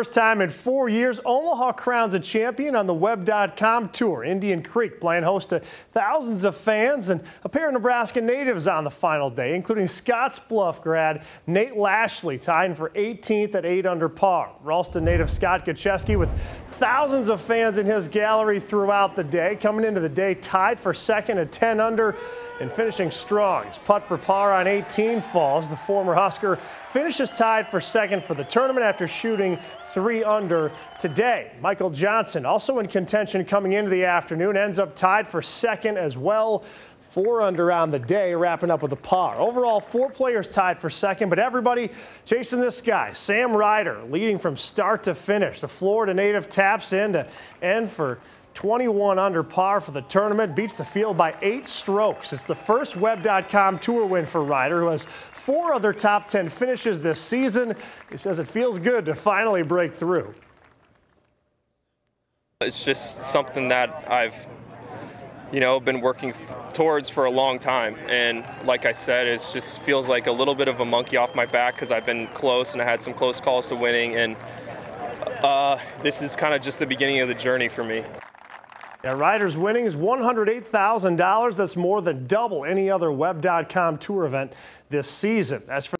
First time in four years, Omaha crowns a champion on the Web.com tour. Indian Creek playing host to thousands of fans and a pair of Nebraska natives on the final day, including Scottsbluff grad Nate Lashley, tying for 18th at 8 under par. Ralston native Scott Gutschewski with thousands of fans in his gallery throughout the day, coming into the day tied for second at 10 under and finishing strong. His putt for par on 18 falls. The former Husker finishes tied for second for the tournament after shooting three under today. Michael Johnson, also in contention coming into the afternoon, ends up tied for second as well. Four under on the day, wrapping up with a par. Overall, four players tied for second, but everybody chasing this guy. Sam Ryder leading from start to finish. The Florida native taps in to end for 21 under par for the tournament, beats the field by eight strokes. It's the first Web.com tour win for Ryder, who has four other top 10 finishes this season. He says it feels good to finally break through. It's just something that I've you know, been working towards for a long time. And like I said, it just feels like a little bit of a monkey off my back because I've been close and I had some close calls to winning. And uh, this is kind of just the beginning of the journey for me. Yeah, Ryder's winnings $108,000. That's more than double any other Web.com tour event this season. As for